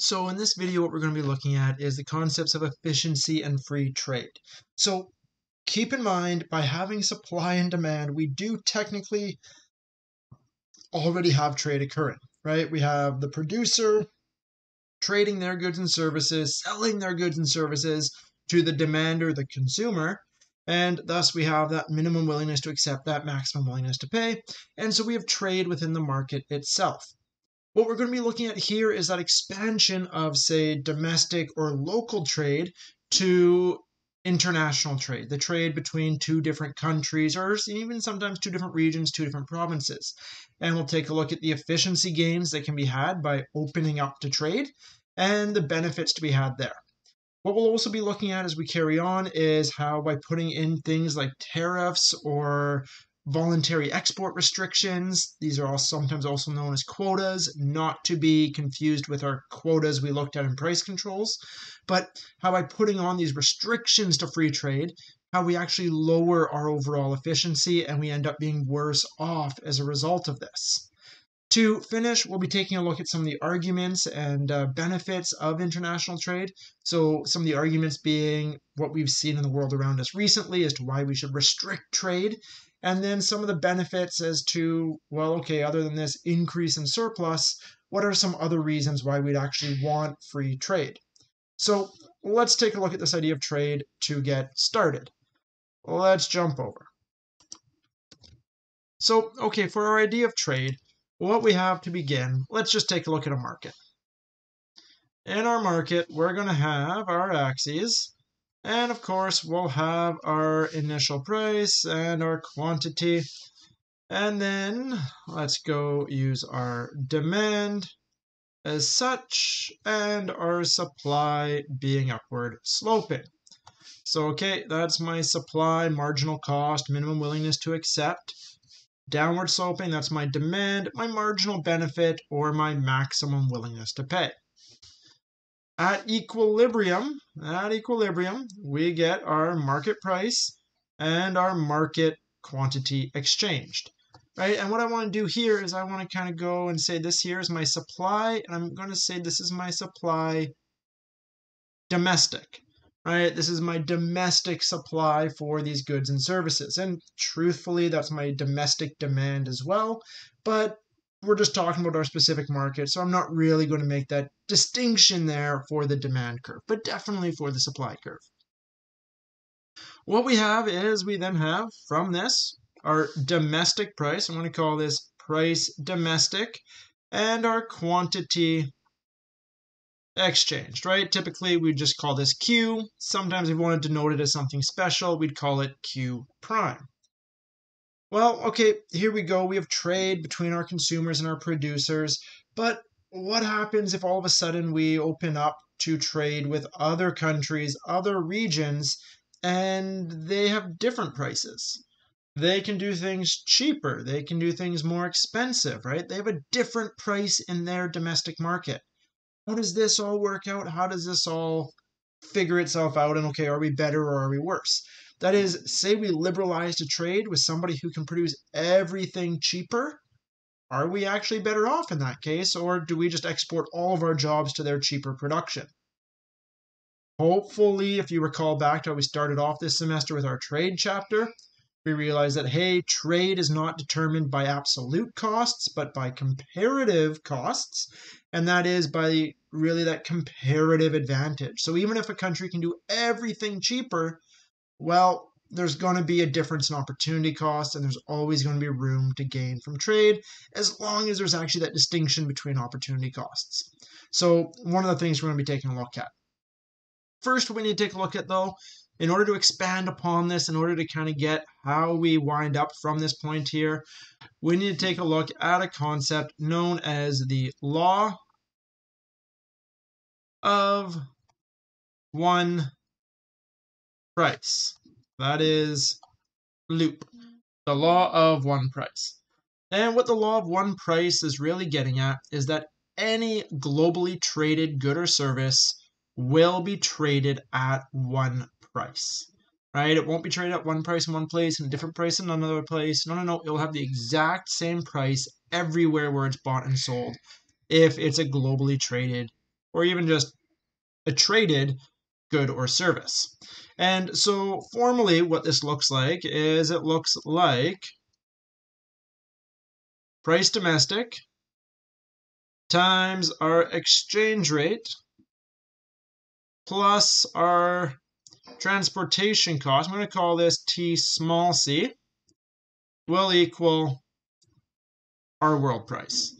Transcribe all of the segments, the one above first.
So in this video, what we're going to be looking at is the concepts of efficiency and free trade. So keep in mind, by having supply and demand, we do technically already have trade occurring, right? We have the producer trading their goods and services, selling their goods and services to the demander, the consumer, and thus we have that minimum willingness to accept, that maximum willingness to pay, and so we have trade within the market itself. What we're going to be looking at here is that expansion of, say, domestic or local trade to international trade, the trade between two different countries, or even sometimes two different regions, two different provinces. And we'll take a look at the efficiency gains that can be had by opening up to trade and the benefits to be had there. What we'll also be looking at as we carry on is how by putting in things like tariffs or voluntary export restrictions. These are all sometimes also known as quotas, not to be confused with our quotas we looked at in price controls. But how by putting on these restrictions to free trade, how we actually lower our overall efficiency and we end up being worse off as a result of this. To finish, we'll be taking a look at some of the arguments and uh, benefits of international trade. So, some of the arguments being what we've seen in the world around us recently as to why we should restrict trade and then some of the benefits as to, well, okay, other than this increase in surplus, what are some other reasons why we'd actually want free trade? So let's take a look at this idea of trade to get started. Let's jump over. So, okay, for our idea of trade, what we have to begin, let's just take a look at a market. In our market, we're going to have our axes, and of course, we'll have our initial price and our quantity. And then let's go use our demand as such and our supply being upward sloping. So, okay, that's my supply, marginal cost, minimum willingness to accept. Downward sloping, that's my demand, my marginal benefit, or my maximum willingness to pay. At equilibrium, at equilibrium, we get our market price and our market quantity exchanged, right? And what I want to do here is I want to kind of go and say this here is my supply, and I'm going to say this is my supply domestic, right? This is my domestic supply for these goods and services. And truthfully, that's my domestic demand as well. But we're just talking about our specific market, so I'm not really going to make that distinction there for the demand curve, but definitely for the supply curve. What we have is we then have from this our domestic price. I'm going to call this price domestic and our quantity exchanged, right? Typically, we just call this Q. Sometimes if we want to denote it as something special, we'd call it Q prime. Well, okay, here we go. We have trade between our consumers and our producers. But what happens if all of a sudden we open up to trade with other countries, other regions, and they have different prices? They can do things cheaper, they can do things more expensive, right? They have a different price in their domestic market. How does this all work out? How does this all figure itself out? And okay, are we better or are we worse? That is, say we liberalize a trade with somebody who can produce everything cheaper. Are we actually better off in that case, or do we just export all of our jobs to their cheaper production? Hopefully, if you recall back to how we started off this semester with our trade chapter, we realized that hey, trade is not determined by absolute costs, but by comparative costs, and that is by really that comparative advantage. So even if a country can do everything cheaper, well, there's going to be a difference in opportunity cost, and there's always going to be room to gain from trade as long as there's actually that distinction between opportunity costs. So, one of the things we're going to be taking a look at. First, we need to take a look at, though, in order to expand upon this, in order to kind of get how we wind up from this point here, we need to take a look at a concept known as the law of one price. That is loop, the law of one price. And what the law of one price is really getting at is that any globally traded good or service will be traded at one price. Right? It won't be traded at one price in one place and a different price in another place. No, no, no. It'll have the exact same price everywhere where it's bought and sold if it's a globally traded or even just a traded good or service. And so formally what this looks like is it looks like price domestic times our exchange rate plus our transportation cost. I'm going to call this T small c will equal our world price,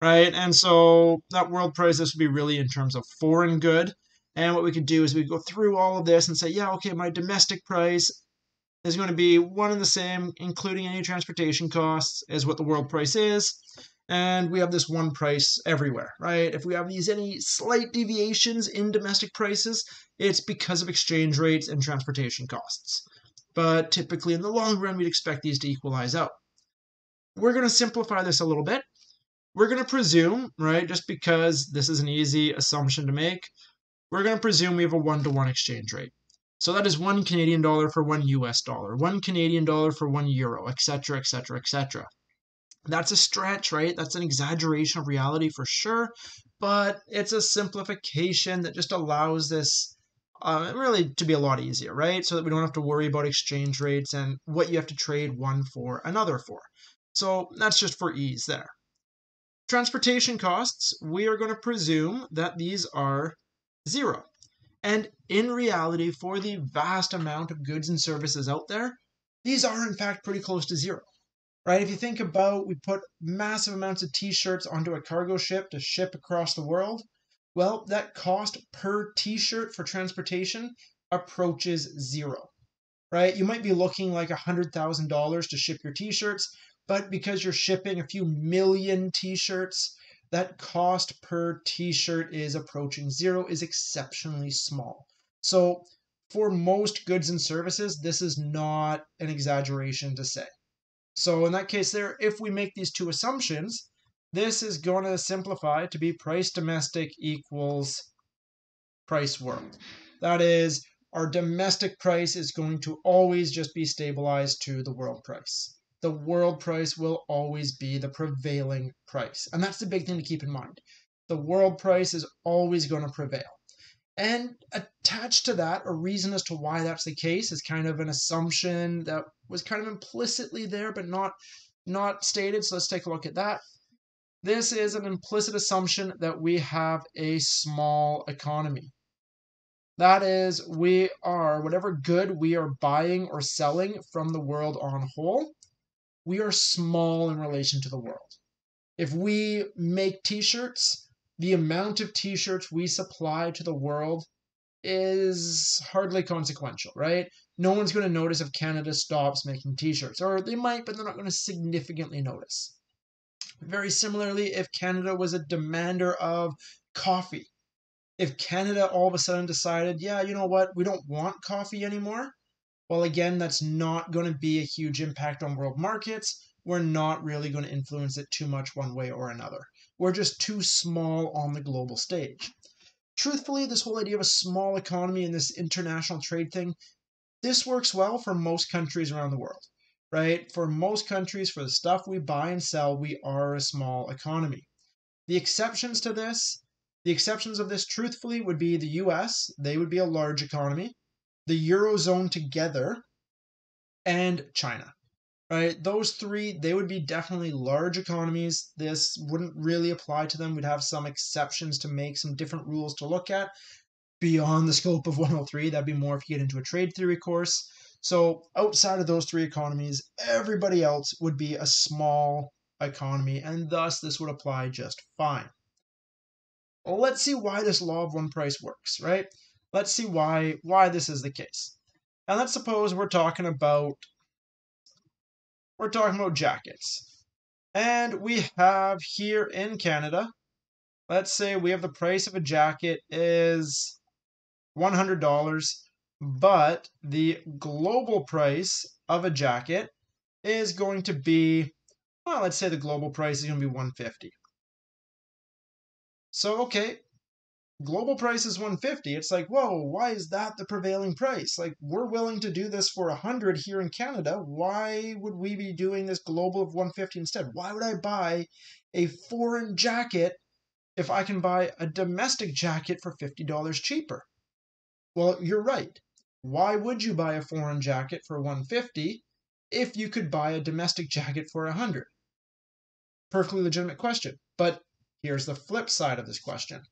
right? And so that world price, this would be really in terms of foreign good. And what we could do is we go through all of this and say, yeah, okay, my domestic price is going to be one and the same, including any transportation costs, as what the world price is. And we have this one price everywhere, right? If we have these any slight deviations in domestic prices, it's because of exchange rates and transportation costs. But typically in the long run, we'd expect these to equalize out. We're going to simplify this a little bit. We're going to presume, right, just because this is an easy assumption to make, we're going to presume we have a one to one exchange rate. So that is one Canadian dollar for one US dollar, one Canadian dollar for one euro, etc., etc., etc. That's a stretch, right? That's an exaggeration of reality for sure, but it's a simplification that just allows this uh, really to be a lot easier, right? So that we don't have to worry about exchange rates and what you have to trade one for another for. So that's just for ease there. Transportation costs, we are going to presume that these are zero. And in reality, for the vast amount of goods and services out there, these are in fact pretty close to zero. Right? If you think about we put massive amounts of t-shirts onto a cargo ship to ship across the world, well, that cost per t-shirt for transportation approaches zero. Right? You might be looking like $100,000 to ship your t-shirts, but because you're shipping a few million t-shirts, that cost per t-shirt is approaching zero is exceptionally small. So for most goods and services, this is not an exaggeration to say. So in that case there, if we make these two assumptions, this is going to simplify to be price domestic equals price world. That is, our domestic price is going to always just be stabilized to the world price the world price will always be the prevailing price. And that's the big thing to keep in mind. The world price is always going to prevail. And attached to that, a reason as to why that's the case is kind of an assumption that was kind of implicitly there, but not not stated. So let's take a look at that. This is an implicit assumption that we have a small economy. That is, we are, whatever good we are buying or selling from the world on whole, we are small in relation to the world. If we make t shirts, the amount of t shirts we supply to the world is hardly consequential, right? No one's going to notice if Canada stops making t shirts, or they might, but they're not going to significantly notice. Very similarly, if Canada was a demander of coffee, if Canada all of a sudden decided, yeah, you know what, we don't want coffee anymore, well, again, that's not going to be a huge impact on world markets. We're not really going to influence it too much one way or another. We're just too small on the global stage. Truthfully, this whole idea of a small economy and this international trade thing, this works well for most countries around the world, right? For most countries, for the stuff we buy and sell, we are a small economy. The exceptions to this, the exceptions of this, truthfully, would be the US. They would be a large economy the Eurozone together, and China. Right? Those three, they would be definitely large economies. This wouldn't really apply to them. We'd have some exceptions to make, some different rules to look at beyond the scope of 103. That'd be more if you get into a trade theory course. So, outside of those three economies, everybody else would be a small economy, and thus this would apply just fine. Well, let's see why this law of one price works, right? Let's see why why this is the case. And let's suppose we're talking about we're talking about jackets. And we have here in Canada, let's say we have the price of a jacket is $100, but the global price of a jacket is going to be well, let's say the global price is going to be 150. So okay, global price is 150 it's like whoa why is that the prevailing price like we're willing to do this for 100 here in canada why would we be doing this global of 150 instead why would i buy a foreign jacket if I can buy a domestic jacket for $50 cheaper. Well, you're right. Why would you buy a foreign jacket for 150 if you could buy a domestic jacket for 100? Perfectly legitimate question. But here's the flip side of this question.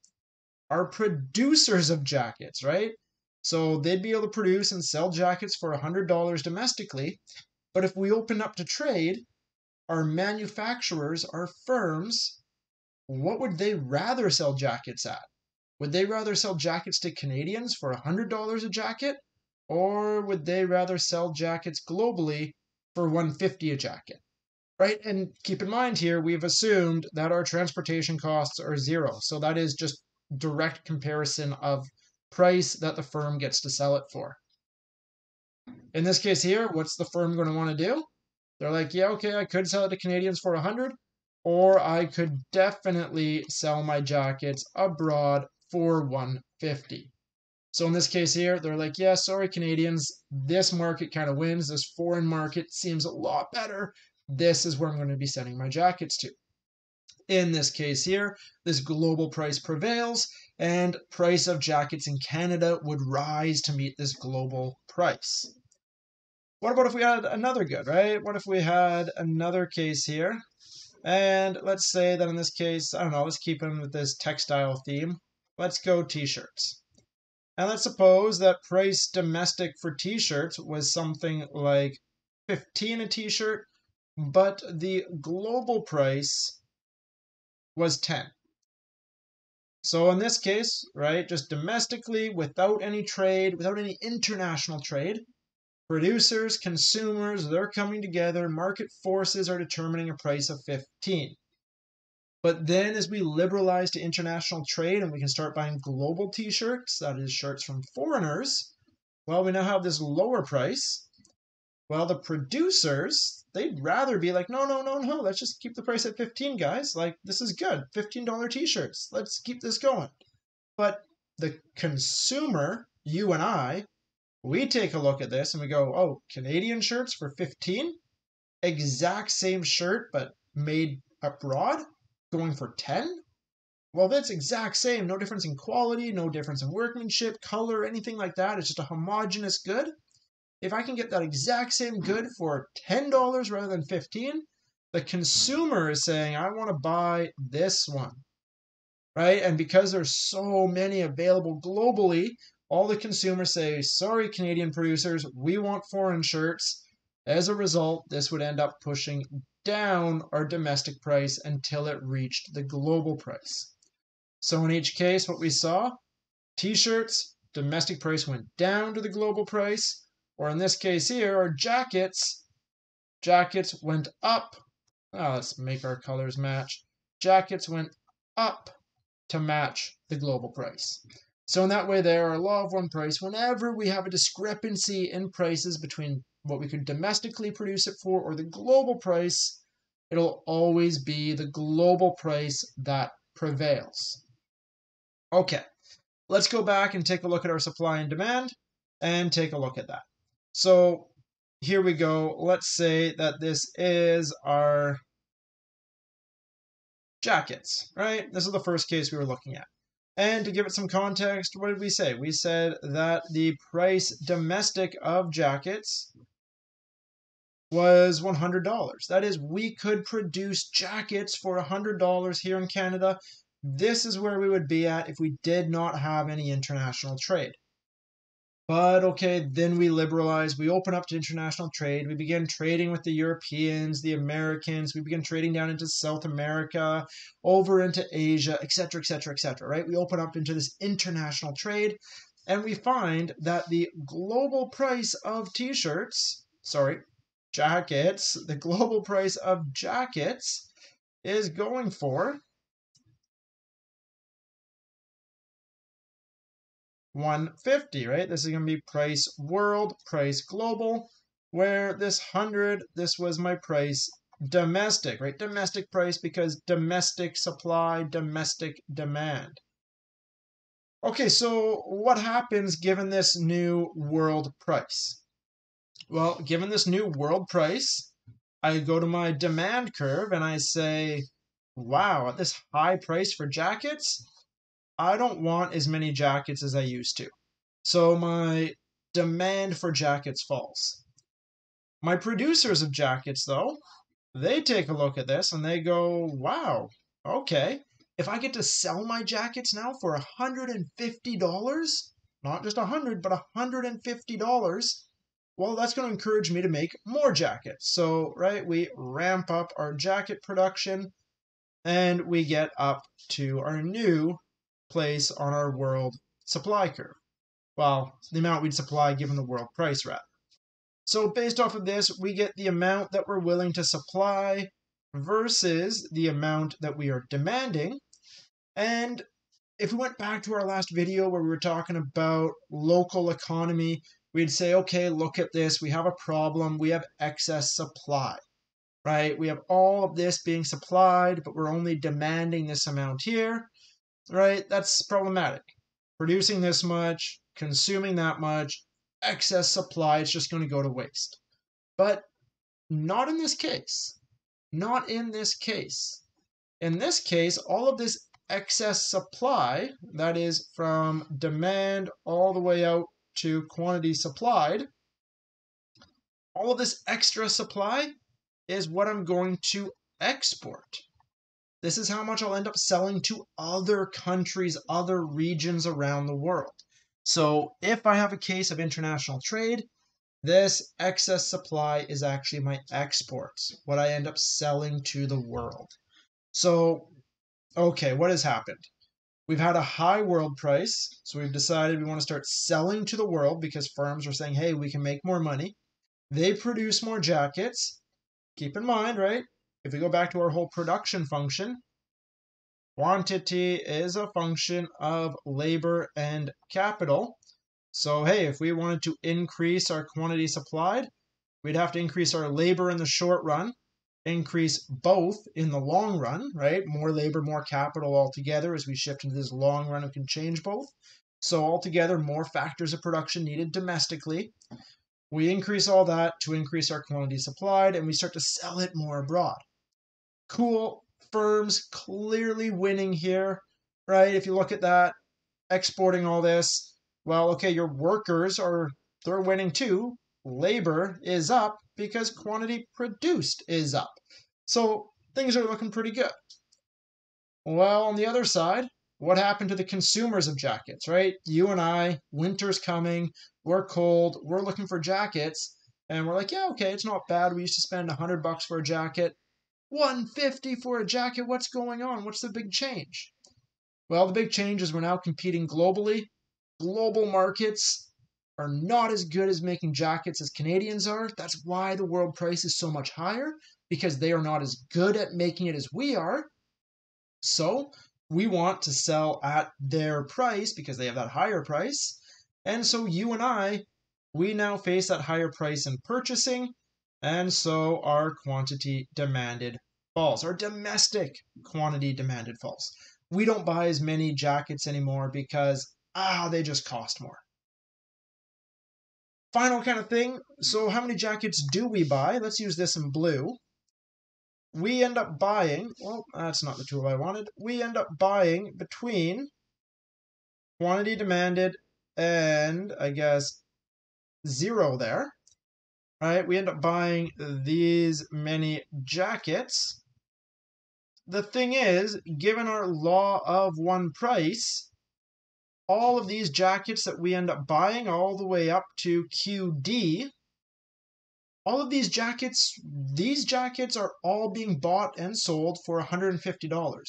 Are producers of jackets, right? So they'd be able to produce and sell jackets for $100 domestically. But if we open up to trade, our manufacturers, our firms, what would they rather sell jackets at? Would they rather sell jackets to Canadians for $100 a jacket? Or would they rather sell jackets globally for 150 a jacket? Right? And keep in mind here, we've assumed that our transportation costs are zero. So that is just direct comparison of price that the firm gets to sell it for. In this case here, what's the firm going to want to do? They're like, yeah, okay, I could sell it to Canadians for 100, or I could definitely sell my jackets abroad for 150. So in this case here, they're like, yeah, sorry, Canadians, this market kind of wins. This foreign market seems a lot better. This is where I'm going to be sending my jackets to. In this case here, this global price prevails, and price of jackets in Canada would rise to meet this global price. What about if we had another good, right? What if we had another case here? And let's say that in this case, I don't know, let's keep in with this textile theme. Let's go t-shirts. And let's suppose that price domestic for t-shirts was something like 15 a t-shirt, but the global price was 10. So in this case, right, just domestically, without any trade, without any international trade, Producers, consumers, they're coming together. Market forces are determining a price of 15. But then as we liberalize to international trade and we can start buying global t-shirts, that is shirts from foreigners, well, we now have this lower price. Well, the producers, they'd rather be like, no, no, no, no, let's just keep the price at 15, guys. Like, this is good. $15 t-shirts. Let's keep this going. But the consumer, you and I, we take a look at this and we go, oh, Canadian shirts for 15? Exact same shirt, but made abroad? Going for 10? Well, that's exact same. No difference in quality, no difference in workmanship, color, anything like that. It's just a homogenous good. If I can get that exact same good for $10 rather than 15, the consumer is saying, I want to buy this one. Right? And because there's so many available globally, all the consumers say, sorry, Canadian producers, we want foreign shirts. As a result, this would end up pushing down our domestic price until it reached the global price. So in each case, what we saw, t-shirts, domestic price went down to the global price, or in this case here, our jackets, jackets went up. Oh, let's make our colors match. Jackets went up to match the global price. So in that way, there, are law of one price, whenever we have a discrepancy in prices between what we could domestically produce it for or the global price, it'll always be the global price that prevails. Okay, let's go back and take a look at our supply and demand and take a look at that. So here we go. Let's say that this is our jackets, right? This is the first case we were looking at. And to give it some context, what did we say? We said that the price domestic of jackets was $100. That is, we could produce jackets for $100 here in Canada. This is where we would be at if we did not have any international trade. But okay, then we liberalize, we open up to international trade, we begin trading with the Europeans, the Americans, we begin trading down into South America, over into Asia, etc., etc., etc., right? We open up into this international trade, and we find that the global price of t shirts, sorry, jackets, the global price of jackets is going for 150, right? This is going to be price world, price global, where this 100, this was my price domestic, right? Domestic price because domestic supply, domestic demand. Okay, so what happens given this new world price? Well, given this new world price, I go to my demand curve and I say, wow, at this high price for jackets, I don't want as many jackets as I used to. So my demand for jackets falls. My producers of jackets, though, they take a look at this and they go, wow, okay, if I get to sell my jackets now for $150, not just 100 but $150, well, that's going to encourage me to make more jackets. So, right, we ramp up our jacket production and we get up to our new place on our world supply curve. Well, the amount we'd supply given the world price, rather. So based off of this, we get the amount that we're willing to supply versus the amount that we are demanding. And if we went back to our last video where we were talking about local economy, we'd say, okay, look at this. We have a problem. We have excess supply, right? We have all of this being supplied, but we're only demanding this amount here, right? That's problematic. Producing this much, consuming that much, excess supply, it's just going to go to waste. But not in this case. Not in this case. In this case, all of this excess supply, that is from demand all the way out to quantity supplied, all of this extra supply is what I'm going to export. This is how much I'll end up selling to other countries, other regions around the world. So if I have a case of international trade, this excess supply is actually my exports, what I end up selling to the world. So, okay, what has happened? We've had a high world price, so we've decided we want to start selling to the world because firms are saying, hey, we can make more money. They produce more jackets. Keep in mind, right? If we go back to our whole production function, Quantity is a function of labor and capital. So, hey, if we wanted to increase our quantity supplied, we'd have to increase our labor in the short run, increase both in the long run, right? More labor, more capital altogether as we shift into this long run and can change both. So, altogether, more factors of production needed domestically. We increase all that to increase our quantity supplied and we start to sell it more abroad. Cool firms clearly winning here, right? If you look at that, exporting all this, well, okay, your workers are they're winning too. Labor is up because quantity produced is up. So things are looking pretty good. Well, on the other side, what happened to the consumers of jackets, right? You and I, winter's coming, we're cold, we're looking for jackets, and we're like, yeah, okay, it's not bad. We used to spend 100 bucks for a jacket. 150 for a jacket. What's going on? What's the big change? Well, the big change is we're now competing globally. Global markets are not as good as making jackets as Canadians are. That's why the world price is so much higher because they are not as good at making it as we are. So, we want to sell at their price because they have that higher price. And so you and I, we now face that higher price in purchasing and so our quantity demanded falls. Our domestic quantity demanded falls. We don't buy as many jackets anymore because, ah, they just cost more. Final kind of thing. So, how many jackets do we buy? Let's use this in blue. We end up buying, well, that's not the tool I wanted. We end up buying between quantity demanded and, I guess, zero there right? We end up buying these many jackets. The thing is, given our law of one price, all of these jackets that we end up buying all the way up to QD, all of these jackets, these jackets are all being bought and sold for $150.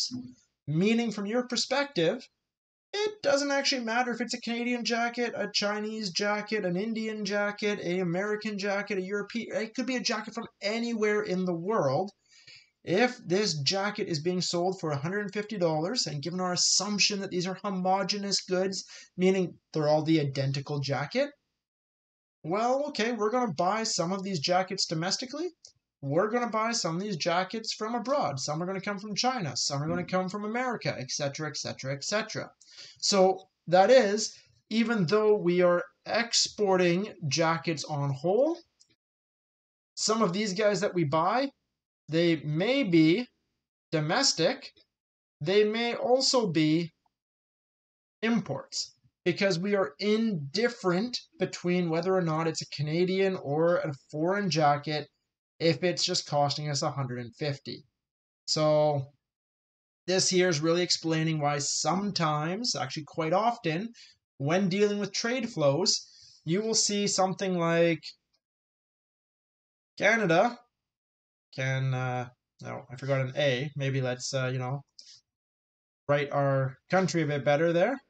Meaning, from your perspective, it doesn't actually matter if it's a Canadian jacket, a Chinese jacket, an Indian jacket, a American jacket, a European, it could be a jacket from anywhere in the world. If this jacket is being sold for $150, and given our assumption that these are homogenous goods, meaning they're all the identical jacket, well, okay, we're going to buy some of these jackets domestically, we're going to buy some of these jackets from abroad. Some are going to come from China. Some are going to hmm. come from America, etc., etc., etc. So that is, even though we are exporting jackets on whole, some of these guys that we buy, they may be domestic, they may also be imports because we are indifferent between whether or not it's a Canadian or a foreign jacket if it's just costing us 150. So this here is really explaining why sometimes, actually quite often, when dealing with trade flows, you will see something like Canada can, uh, no, I forgot an A. Maybe let's, uh, you know, write our country a bit better there.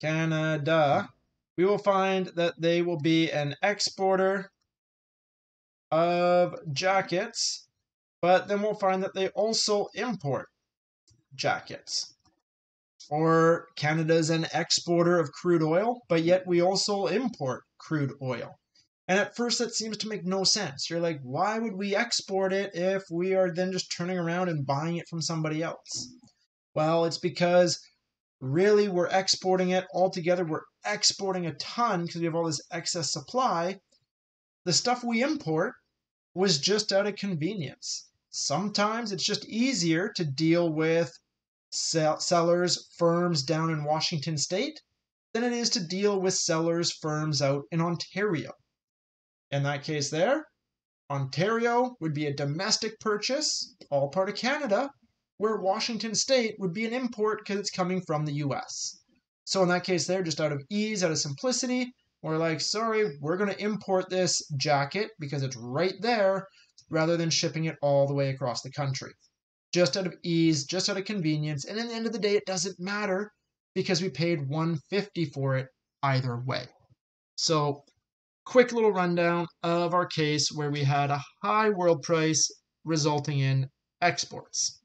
Canada. We will find that they will be an exporter of jackets, but then we'll find that they also import jackets. Or Canada's an exporter of crude oil, but yet we also import crude oil. And at first, that seems to make no sense. You're like, why would we export it if we are then just turning around and buying it from somebody else? Well, it's because really we're exporting it altogether. We're exporting a ton because we have all this excess supply. The stuff we import was just out of convenience. Sometimes it's just easier to deal with sellers, firms down in Washington state than it is to deal with sellers, firms out in Ontario. In that case, there, Ontario would be a domestic purchase, all part of Canada, where Washington State would be an import because it's coming from the US. So in that case, there, just out of ease, out of simplicity, we're like, sorry, we're going to import this jacket because it's right there rather than shipping it all the way across the country. Just out of ease, just out of convenience. And in the end of the day, it doesn't matter because we paid 150 for it either way. So quick little rundown of our case where we had a high world price resulting in exports.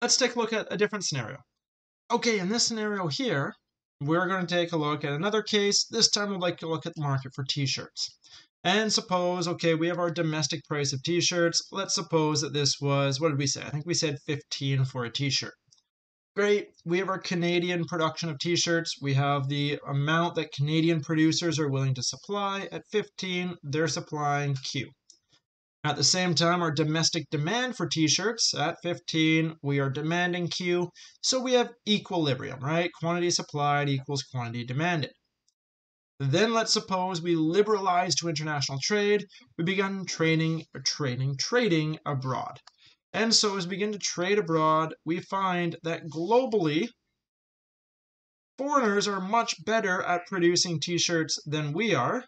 Let's take a look at a different scenario. Okay, in this scenario here, we're going to take a look at another case. This time we'd like to look at the market for t-shirts. And suppose, okay, we have our domestic price of t-shirts. Let's suppose that this was, what did we say? I think we said 15 for a t-shirt. Great. We have our Canadian production of t-shirts. We have the amount that Canadian producers are willing to supply. At 15, they're supplying Q. At the same time, our domestic demand for t-shirts at 15, we are demanding Q. So we have equilibrium, right? Quantity supplied equals quantity demanded. Then let's suppose we liberalize to international trade. We begin trading, trading, trading abroad. And so as we begin to trade abroad, we find that globally, foreigners are much better at producing t-shirts than we are.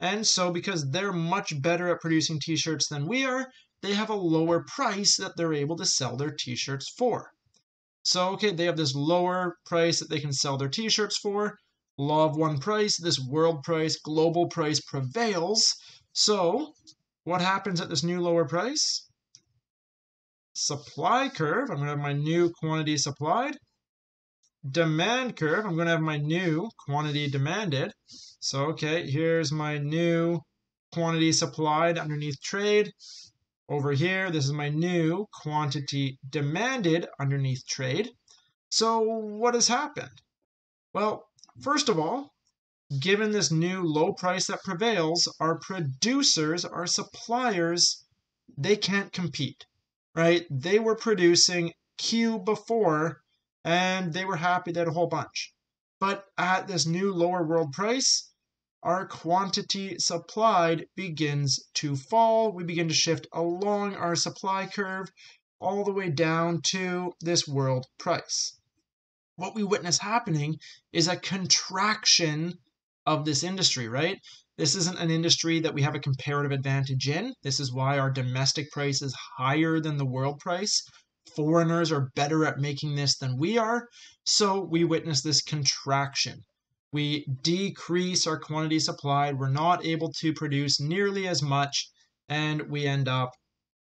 And so because they're much better at producing t-shirts than we are, they have a lower price that they're able to sell their t-shirts for. So, okay, they have this lower price that they can sell their t-shirts for. Law of one price, this world price, global price prevails. So, what happens at this new lower price? supply curve, I'm going to have my new quantity supplied. Demand curve, I'm going to have my new quantity demanded. So, okay, here's my new quantity supplied underneath trade. Over here, this is my new quantity demanded underneath trade. So, what has happened? Well, first of all, given this new low price that prevails, our producers, our suppliers, they can't compete right? They were producing Q before and they were happy that a whole bunch. But at this new lower world price, our quantity supplied begins to fall. We begin to shift along our supply curve all the way down to this world price. What we witness happening is a contraction of this industry, right? This isn't an industry that we have a comparative advantage in. This is why our domestic price is higher than the world price. Foreigners are better at making this than we are. So we witness this contraction. We decrease our quantity supplied. We're not able to produce nearly as much, and we end up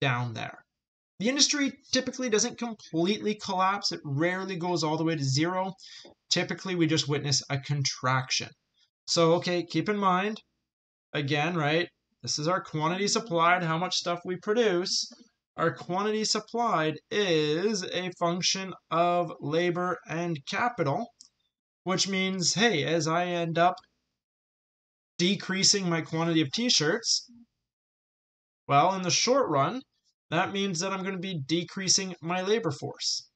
down there. The industry typically doesn't completely collapse. It rarely goes all the way to zero. Typically, we just witness a contraction. So, okay, keep in mind, again, right? This is our quantity supplied, how much stuff we produce. Our quantity supplied is a function of labor and capital, which means, hey, as I end up decreasing my quantity of t-shirts, well, in the short run, that means that I'm going to be decreasing my labor force.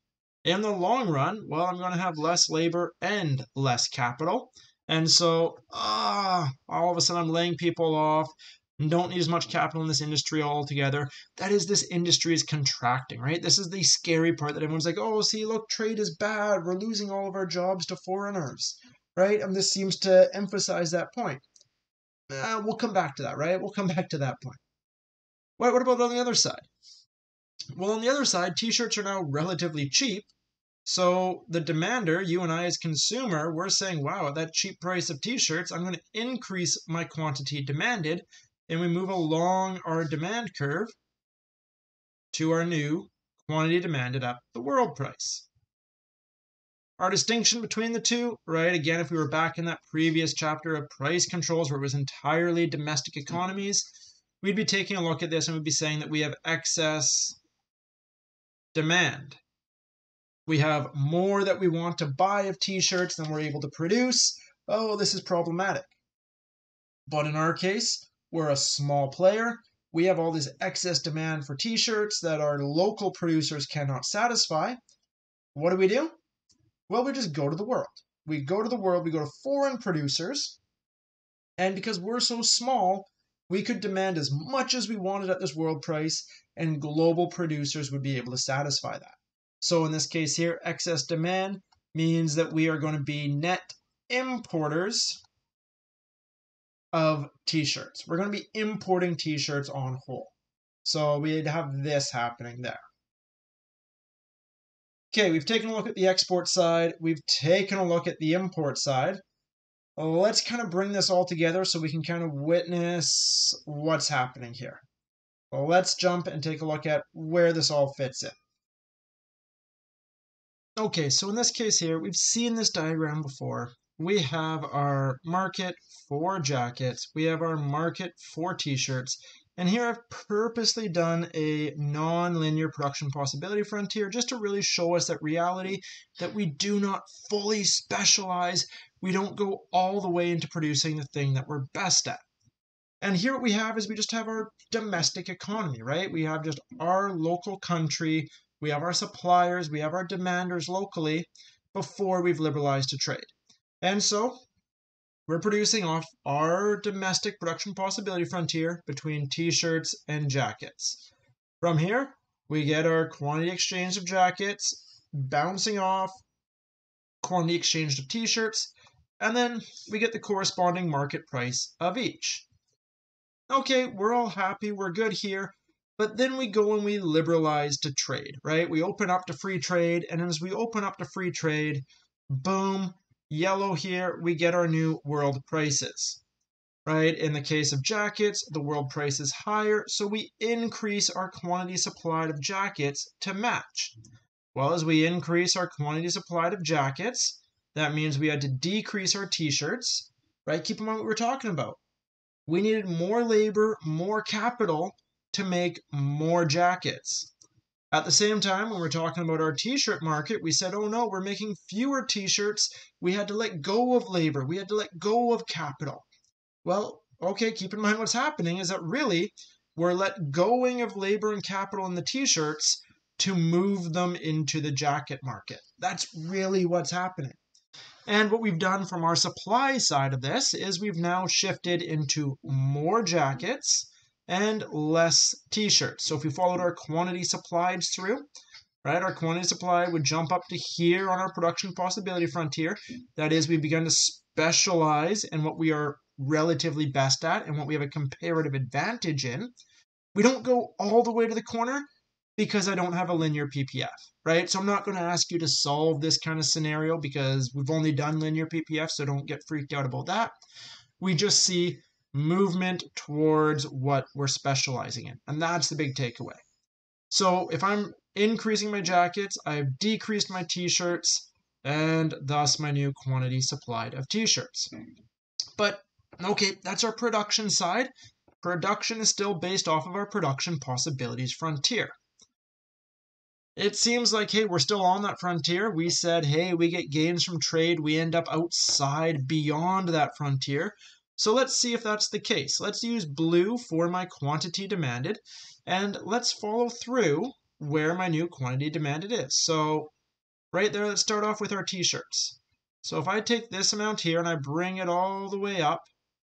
In the long run, well, I'm going to have less labor and less capital. And so, ah, all of a sudden I'm laying people off don't need as much capital in this industry altogether. That is, this industry is contracting, right? This is the scary part that everyone's like, oh, see, look, trade is bad. We're losing all of our jobs to foreigners, right? And this seems to emphasize that point. Uh, we'll come back to that, right? We'll come back to that point. What, what about on the other side? Well, on the other side, t shirts are now relatively cheap. So the demander, you and I as consumer, we're saying, wow, at that cheap price of t shirts, I'm going to increase my quantity demanded and we move along our demand curve to our new quantity demanded at the world price. Our distinction between the two, right? Again, if we were back in that previous chapter of price controls where it was entirely domestic economies, we'd be taking a look at this and we'd be saying that we have excess demand. We have more that we want to buy of t shirts than we're able to produce. Oh, this is problematic. But in our case, we're a small player. We have all this excess demand for t shirts that our local producers cannot satisfy. What do we do? Well, we just go to the world. We go to the world, we go to foreign producers, and because we're so small, we could demand as much as we wanted at this world price, and global producers would be able to satisfy that. So, in this case here, excess demand means that we are going to be net importers of t-shirts. We're going to be importing t-shirts on whole. So we'd have this happening there. Okay, we've taken a look at the export side. We've taken a look at the import side. Let's kind of bring this all together so we can kind of witness what's happening here. Well, let's jump and take a look at where this all fits in. Okay, so in this case here, we've seen this diagram before we have our market for jackets, we have our market for t-shirts, and here I've purposely done a non-linear production possibility frontier just to really show us that reality that we do not fully specialize. We don't go all the way into producing the thing that we're best at. And here what we have is we just have our domestic economy, right? We have just our local country, we have our suppliers, we have our demanders locally before we've liberalized to trade. And so we're producing off our domestic production possibility frontier between t-shirts and jackets. From here, we get our quantity exchange of jackets, bouncing off quantity exchange of t-shirts, and then we get the corresponding market price of each. Okay, we're all happy, we're good here, but then we go and we liberalize to trade, right? We open up to free trade, and as we open up to free trade, boom, Yellow here, we get our new world prices, right? In the case of jackets, the world price is higher, so we increase our quantity supplied of jackets to match. Well, as we increase our quantity supplied of jackets, that means we had to decrease our t-shirts, right? Keep in mind what we're talking about. We needed more labor, more capital to make more jackets. At the same time, when we're talking about our t shirt market, we said, oh no, we're making fewer t shirts. We had to let go of labor, we had to let go of capital. Well, okay, keep in mind what's happening is that really we're let going of labor and capital in the t shirts to move them into the jacket market. That's really what's happening. And what we've done from our supply side of this is we've now shifted into more jackets and less t-shirts. So if we followed our quantity supplied through, right, our quantity supply would jump up to here on our production possibility frontier. That is, we've begun to specialize in what we are relatively best at and what we have a comparative advantage in. We don't go all the way to the corner because I don't have a linear PPF, right? So I'm not going to ask you to solve this kind of scenario because we've only done linear PPF, so don't get freaked out about that. We just see movement towards what we're specializing in. And that's the big takeaway. So if I'm increasing my jackets, I've decreased my t shirts, and thus my new quantity supplied of t shirts. But okay, that's our production side. Production is still based off of our production possibilities frontier. It seems like, hey, we're still on that frontier. We said, hey, we get gains from trade. We end up outside beyond that frontier. So let's see if that's the case. Let's use blue for my quantity demanded, and let's follow through where my new quantity demanded is. So right there, let's start off with our t-shirts. So if I take this amount here and I bring it all the way up,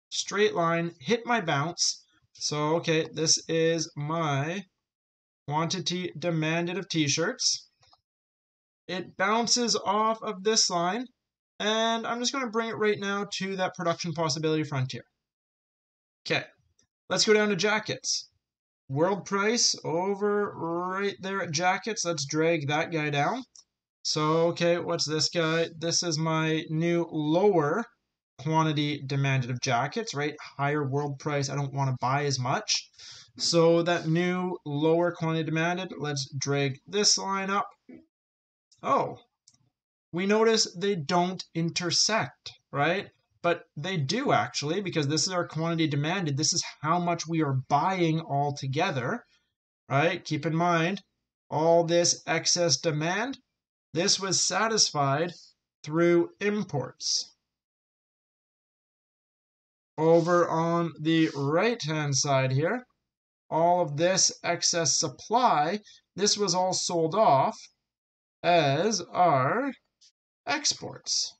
straight line, hit my bounce. So, okay, this is my quantity demanded of t-shirts. It bounces off of this line, and I'm just going to bring it right now to that production possibility frontier. Okay, let's go down to jackets. World price over right there at jackets. Let's drag that guy down. So, okay, what's this guy? This is my new lower quantity demanded of jackets, right? Higher world price. I don't want to buy as much. So that new lower quantity demanded, let's drag this line up. Oh, we notice they don't intersect, right? But they do actually, because this is our quantity demanded. This is how much we are buying all together, right? Keep in mind, all this excess demand, this was satisfied through imports. Over on the right-hand side here, all of this excess supply, this was all sold off as our exports.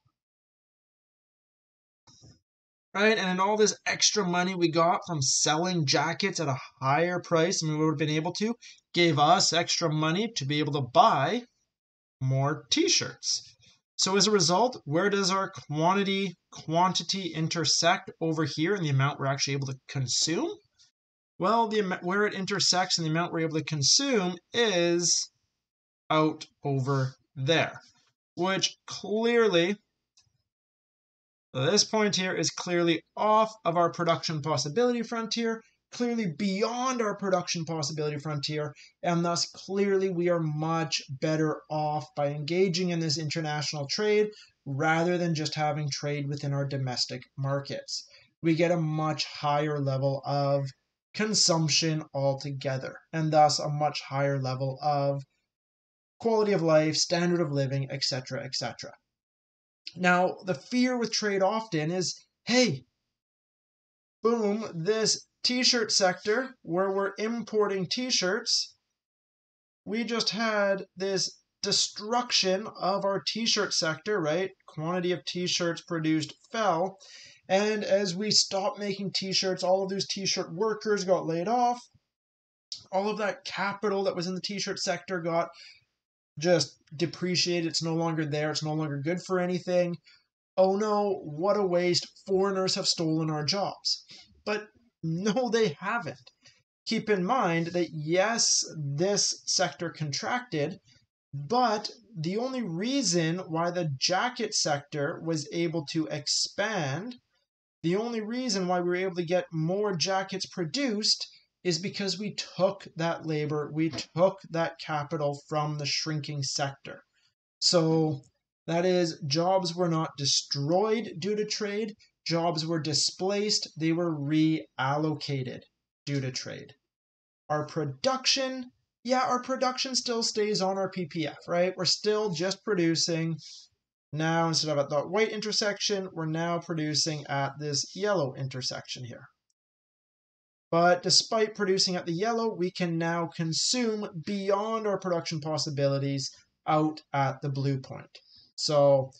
Right, and then all this extra money we got from selling jackets at a higher price than we would have been able to gave us extra money to be able to buy more t-shirts. So as a result, where does our quantity quantity intersect over here in the amount we're actually able to consume? Well, the where it intersects and the amount we're able to consume is out over there which clearly, this point here is clearly off of our production possibility frontier, clearly beyond our production possibility frontier, and thus clearly we are much better off by engaging in this international trade rather than just having trade within our domestic markets. We get a much higher level of consumption altogether, and thus a much higher level of quality of life, standard of living, etc., etc. Now, the fear with trade often is hey, boom, this t shirt sector where we're importing t shirts, we just had this destruction of our t shirt sector, right? Quantity of t shirts produced fell. And as we stopped making t shirts, all of those t shirt workers got laid off. All of that capital that was in the t shirt sector got just depreciated. It's no longer there. It's no longer good for anything. Oh no, what a waste. Foreigners have stolen our jobs. But no, they haven't. Keep in mind that yes, this sector contracted, but the only reason why the jacket sector was able to expand, the only reason why we were able to get more jackets produced is because we took that labor, we took that capital from the shrinking sector. So that is, jobs were not destroyed due to trade, jobs were displaced, they were reallocated due to trade. Our production, yeah, our production still stays on our PPF, right? We're still just producing. Now, instead of at the white intersection, we're now producing at this yellow intersection here. But despite producing at the yellow, we can now consume beyond our production possibilities out at the blue point. So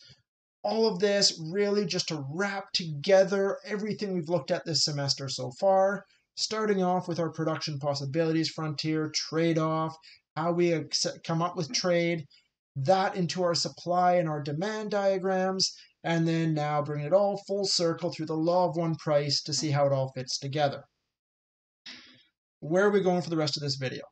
all of this really just to wrap together everything we've looked at this semester so far, starting off with our production possibilities frontier, trade-off, how we come up with trade, that into our supply and our demand diagrams, and then now bring it all full circle through the law of one price to see how it all fits together where are we going for the rest of this video?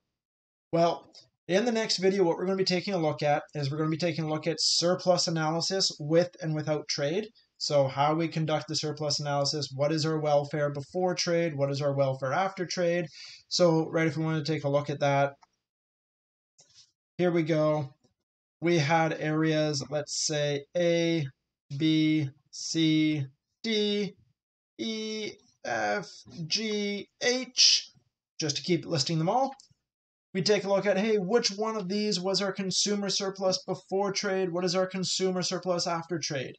Well, in the next video, what we're going to be taking a look at is we're going to be taking a look at surplus analysis with and without trade. So how we conduct the surplus analysis, what is our welfare before trade, what is our welfare after trade. So right, if we want to take a look at that, here we go. We had areas, let's say A, B, C, D, E, F, G, H, just to keep listing them all, we take a look at, hey, which one of these was our consumer surplus before trade? What is our consumer surplus after trade?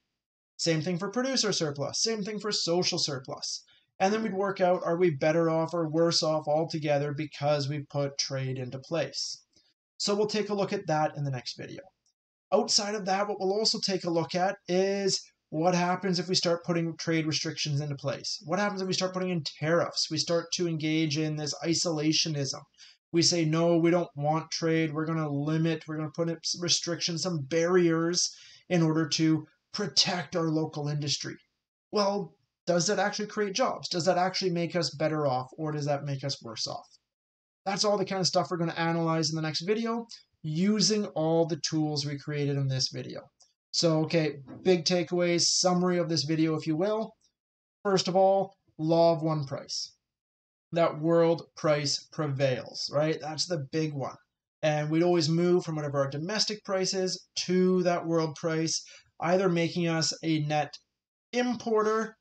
Same thing for producer surplus, same thing for social surplus. And then we'd work out are we better off or worse off altogether because we put trade into place. So we'll take a look at that in the next video. Outside of that, what we'll also take a look at is what happens if we start putting trade restrictions into place? What happens if we start putting in tariffs? We start to engage in this isolationism. We say, no, we don't want trade. We're going to limit, we're going to put in restrictions, some barriers in order to protect our local industry. Well, does that actually create jobs? Does that actually make us better off or does that make us worse off? That's all the kind of stuff we're going to analyze in the next video using all the tools we created in this video. So, okay, big takeaways, summary of this video, if you will. First of all, law of one price. That world price prevails, right? That's the big one. And we'd always move from whatever our domestic price is to that world price, either making us a net importer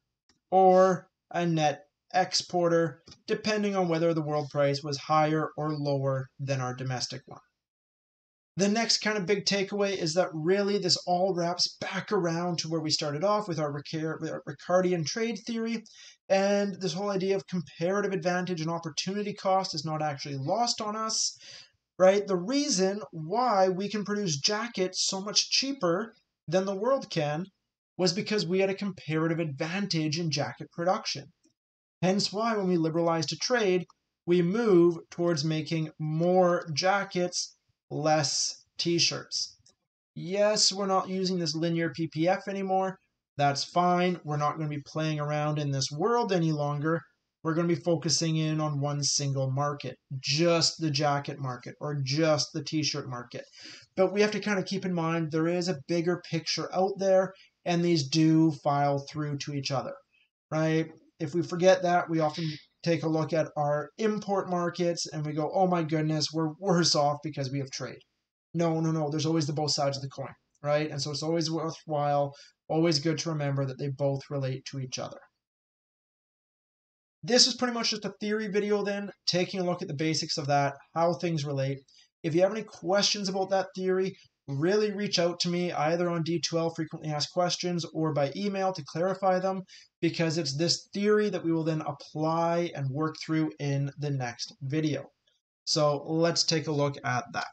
or a net exporter, depending on whether the world price was higher or lower than our domestic one. The next kind of big takeaway is that really this all wraps back around to where we started off with our, Ricardian trade theory. And this whole idea of comparative advantage and opportunity cost is not actually lost on us, right? The reason why we can produce jackets so much cheaper than the world can was because we had a comparative advantage in jacket production. Hence why when we liberalized a trade, we move towards making more jackets less t-shirts. Yes, we're not using this linear PPF anymore. That's fine. We're not going to be playing around in this world any longer. We're going to be focusing in on one single market, just the jacket market or just the t-shirt market. But we have to kind of keep in mind there is a bigger picture out there and these do file through to each other, right? If we forget that, we often take a look at our import markets and we go, oh my goodness, we're worse off because we have trade. No, no, no. There's always the both sides of the coin, right? And so it's always worthwhile, always good to remember that they both relate to each other. This is pretty much just a theory video then, taking a look at the basics of that, how things relate. If you have any questions about that theory, really reach out to me either on D2L frequently asked questions or by email to clarify them because it's this theory that we will then apply and work through in the next video. So let's take a look at that.